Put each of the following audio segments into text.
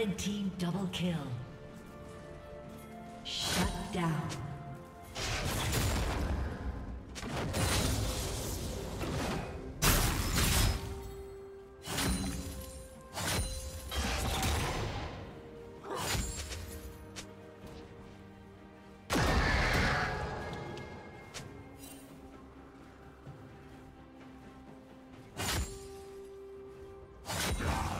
Red team double kill. Shut down. God.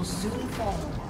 Will soon.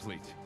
Complete.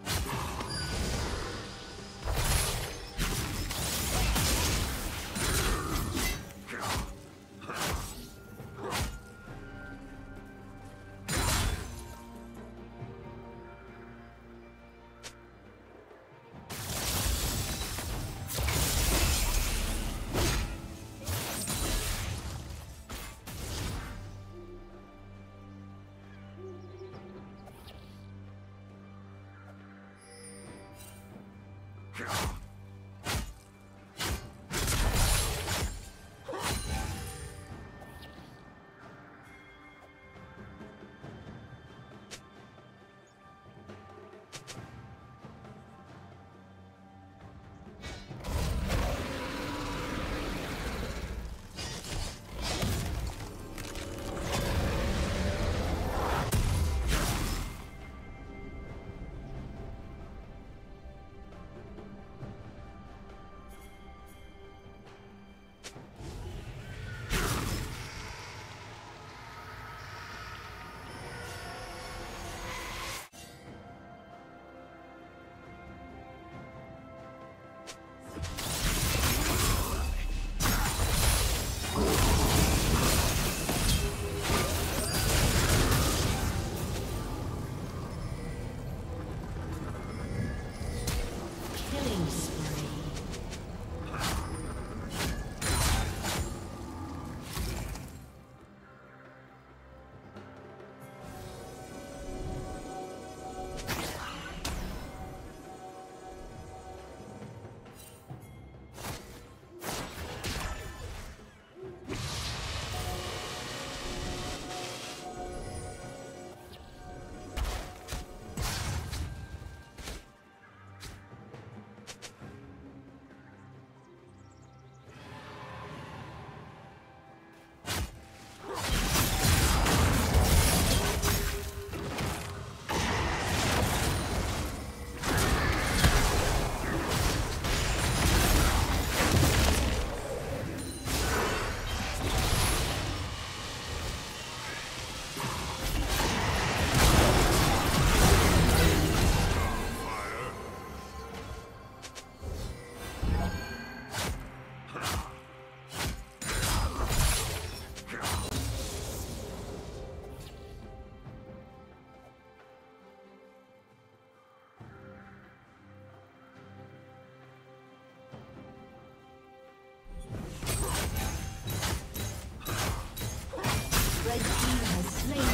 Red team has slain.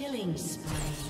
Killing spree.